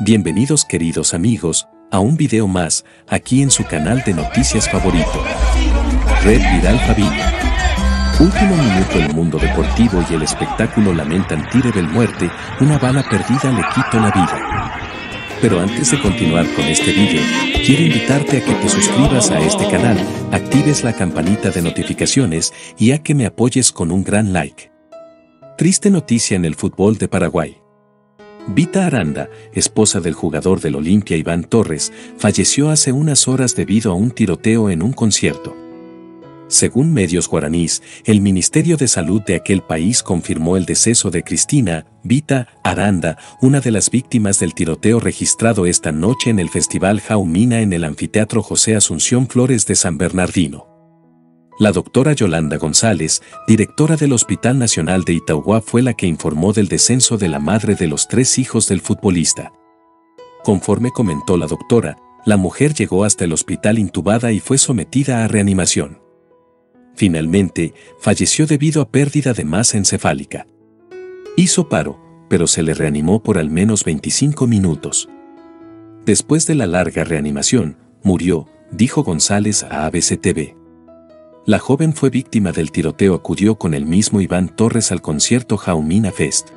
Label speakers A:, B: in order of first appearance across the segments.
A: Bienvenidos queridos amigos, a un video más, aquí en su canal de noticias favorito. Red Viral Favilla. Último minuto el mundo deportivo y el espectáculo lamentan Tirebel muerte, una bala perdida le quitó la vida. Pero antes de continuar con este video, quiero invitarte a que te suscribas a este canal, actives la campanita de notificaciones y a que me apoyes con un gran like. Triste noticia en el fútbol de Paraguay. Vita Aranda, esposa del jugador del Olimpia Iván Torres, falleció hace unas horas debido a un tiroteo en un concierto. Según medios guaraníes, el Ministerio de Salud de aquel país confirmó el deceso de Cristina Vita Aranda, una de las víctimas del tiroteo registrado esta noche en el Festival Jaumina en el Anfiteatro José Asunción Flores de San Bernardino. La doctora Yolanda González, directora del Hospital Nacional de Itauguá, fue la que informó del descenso de la madre de los tres hijos del futbolista. Conforme comentó la doctora, la mujer llegó hasta el hospital intubada y fue sometida a reanimación. Finalmente, falleció debido a pérdida de masa encefálica. Hizo paro, pero se le reanimó por al menos 25 minutos. Después de la larga reanimación, murió, dijo González a ABCTV. La joven fue víctima del tiroteo acudió con el mismo Iván Torres al concierto Jaumina Fest.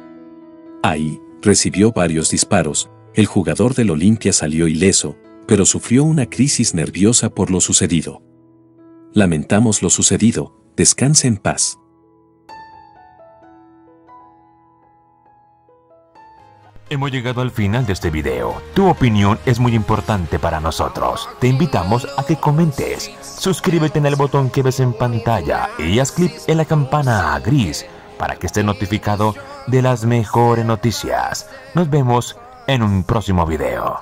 A: Ahí, recibió varios disparos, el jugador del Olimpia salió ileso, pero sufrió una crisis nerviosa por lo sucedido. Lamentamos lo sucedido, descanse en paz.
B: Hemos llegado al final de este video. Tu opinión es muy importante para nosotros. Te invitamos a que comentes. Suscríbete en el botón que ves en pantalla y haz clic en la campana gris para que estés notificado de las mejores noticias. Nos vemos en un próximo video.